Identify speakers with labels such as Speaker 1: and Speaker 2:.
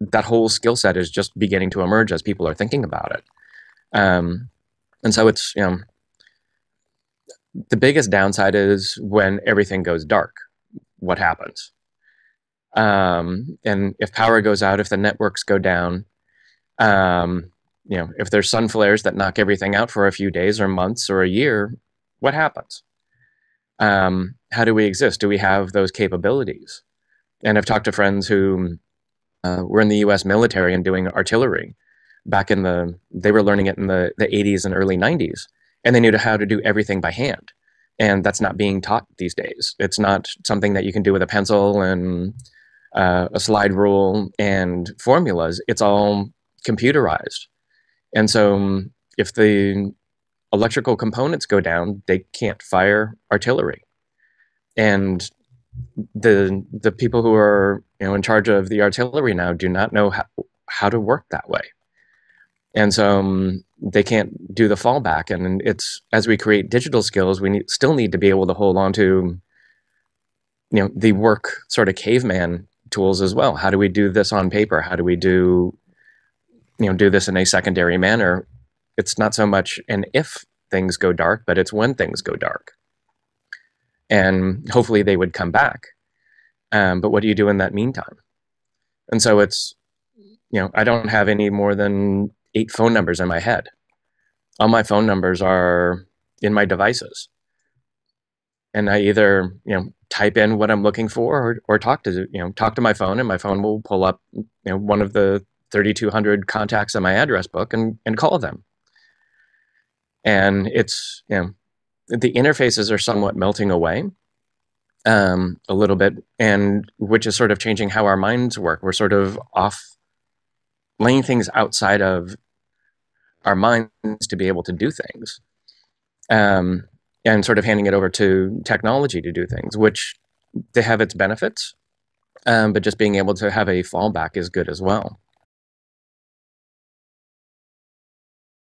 Speaker 1: that whole skill set is just beginning to emerge as people are thinking about it. Um, and so it's you know the biggest downside is when everything goes dark. What happens? Um, and if power goes out, if the networks go down, um, you know, if there's sun flares that knock everything out for a few days or months or a year, what happens? Um, how do we exist? Do we have those capabilities? And I've talked to friends who uh, were in the U.S. military and doing artillery back in the. They were learning it in the the 80s and early 90s, and they knew how to do everything by hand. And that's not being taught these days. It's not something that you can do with a pencil and uh, a slide rule and formulas. It's all computerized. And so um, if the electrical components go down, they can't fire artillery. And the the people who are you know in charge of the artillery now do not know how, how to work that way. And so um, they can't do the fallback. And it's as we create digital skills, we need, still need to be able to hold on to you know the work sort of caveman tools as well. How do we do this on paper? How do we do you know do this in a secondary manner it's not so much an if things go dark but it's when things go dark and hopefully they would come back. Um, but what do you do in that meantime? And so it's you know i don't have any more than eight phone numbers in my head. All my phone numbers are in my devices. And i either you know type in what i'm looking for or, or talk to you know talk to my phone and my phone will pull up you know one of the 3,200 contacts in my address book and, and call them. And it's, you know, the interfaces are somewhat melting away um, a little bit, and which is sort of changing how our minds work. We're sort of off laying things outside of our minds to be able to do things. Um, and sort of handing it over to technology to do things, which they have its benefits, um, but just being able to have a fallback is good as well.